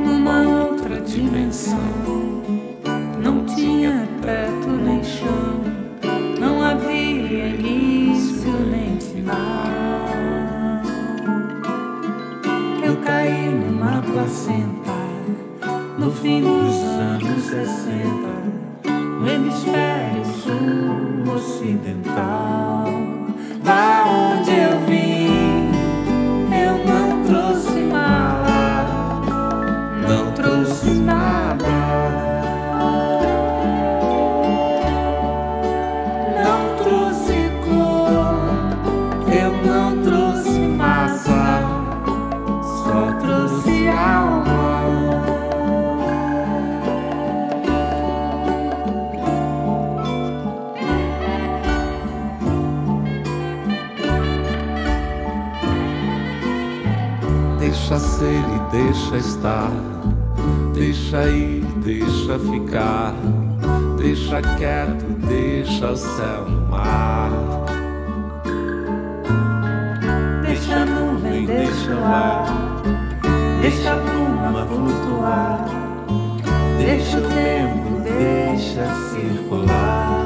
Numa outra dimensão. eu caí numa placenta no fim dos anos 60, no hemisfério sul ocidental. Deixa estar, deixa ir, deixa ficar, deixa quieto, deixa o céu no mar. Deixa a nuvem, deixa o ar, deixa a pluma flutuar, deixa o tempo, deixa circular.